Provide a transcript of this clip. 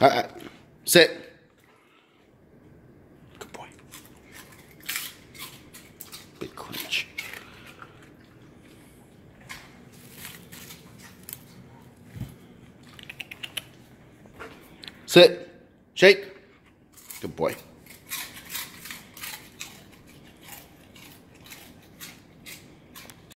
All right, sit. Good boy. Big crunch. Sit. Shake. Good boy.